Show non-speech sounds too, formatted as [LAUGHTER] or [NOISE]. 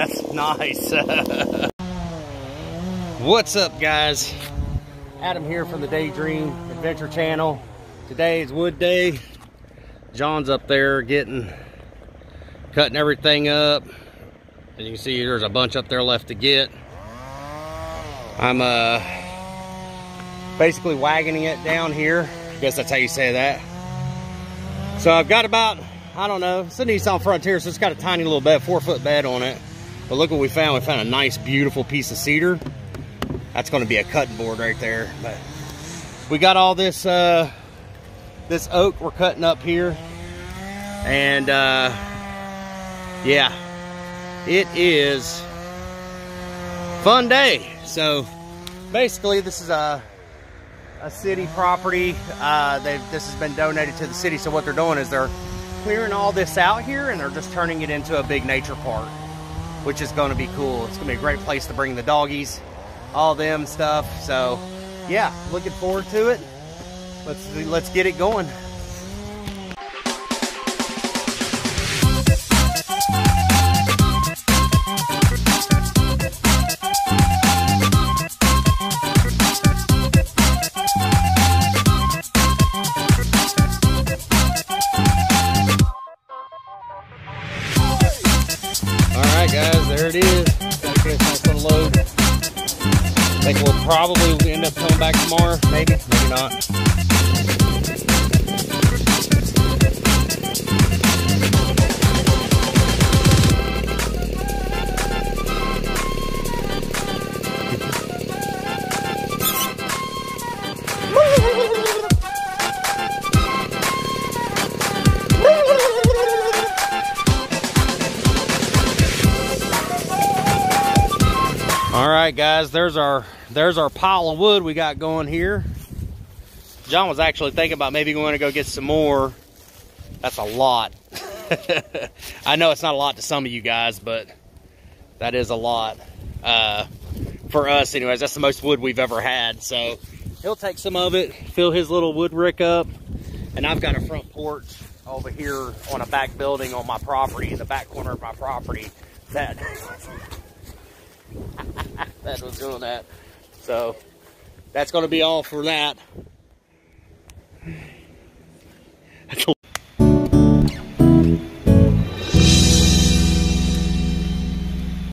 That's nice. [LAUGHS] What's up, guys? Adam here from the Daydream Adventure Channel. Today is wood day. John's up there getting, cutting everything up. As you can see, there's a bunch up there left to get. I'm uh, basically wagoning it down here. I guess that's how you say that. So I've got about, I don't know, it's a Nissan Frontier, so it's got a tiny little bed, four foot bed on it. But look what we found. We found a nice, beautiful piece of cedar. That's going to be a cutting board right there. But we got all this uh, this oak we're cutting up here, and uh, yeah, it is fun day. So basically, this is a a city property. Uh, this has been donated to the city. So what they're doing is they're clearing all this out here, and they're just turning it into a big nature park, which is going to be cool. It's going to be a great place to bring the doggies all them stuff. So yeah, looking forward to it. Let's let's get it going. Guys, there it is. Nice little load think we'll probably end up coming back tomorrow. Maybe, maybe not. All right, guys, there's our there's our pile of wood we got going here. John was actually thinking about maybe going to go get some more. That's a lot. [LAUGHS] I know it's not a lot to some of you guys, but that is a lot. Uh, for us, anyways, that's the most wood we've ever had. So he'll take some of it, fill his little wood rick up, and I've got a front porch over here on a back building on my property, in the back corner of my property, that [LAUGHS] that was doing that. So that's going to be all for that.